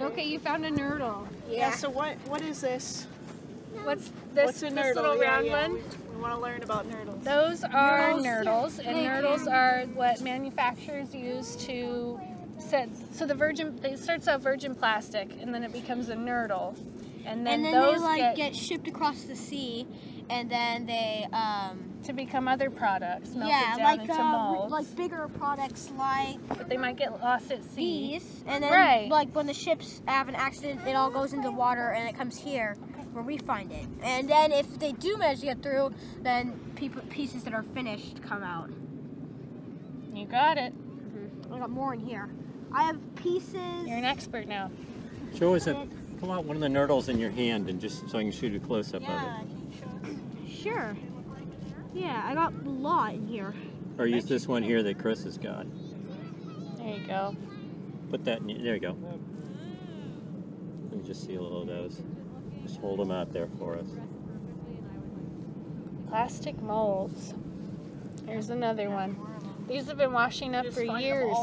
Okay, you found a nurdle. Yeah. So what what is this? What's this, What's a this little Yeah, round yeah, one? We, we want to learn about nurdles. Those are Nurdles. nurdles, and They nurdles can- are what manufacturers use to set. So the virgin, it starts out virgin plastic, and then it becomes a nurdle, and then, and then those they like get, get, shipped across the sea, and then they um to become other products, melted yeah down like into uh, molds. like bigger products like but they might get lost at sea. these, and then Right. like when the ships have an accident, it all goes into water and it comes here where we find it. And then if they do manage to get through, then people, pieces that are finished come out. You got it. I got more in here. I have pieces. You're an expert now. Show us a, pull out one of the nurdles in your hand and just so I can shoot a close up of Yeah, it. sure. Yeah, I got a lot in here. Or use this one here that Chris has got. There you go. Put that in, there you go. Let me just see a little of those. Just hold them out there for us. Plastic molds. Here's another one. These have been washing up Just for years.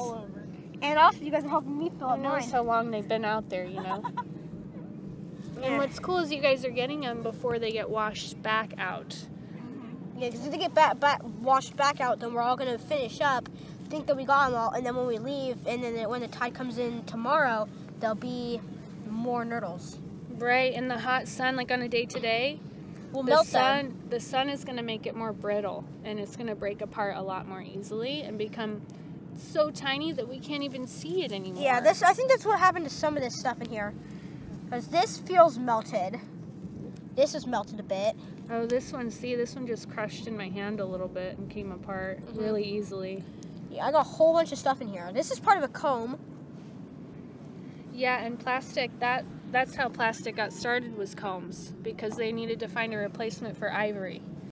And also, you guys are helping me fill Who up knows mine. how long they've been out there, you know? What's cool is you guys are getting them before they get washed back out. Mm-hmm. Yeah, because if they get back, back, washed back out, then we're all gonna finish up, think that we got them all, and then when we leave, and then when the tide comes in tomorrow, there'll be more nurdles. Right, in the hot sun, like on a day today, We'll the sun them. the sun is gonna make it more brittle and it's gonna break apart a lot more easily and become so tiny that we can't even see it anymore. Yeah, this. I think that's what happened to some of this stuff in here, because this feels melted. This is melted a bit. Oh, this one, see, this one just crushed in my hand a little bit and came apart mm-hmm. really easily. Yeah, I got a whole bunch of stuff in here. This is part of a comb. Yeah, and plastic that that's how plastic got started was combs because they needed to find a replacement for ivory.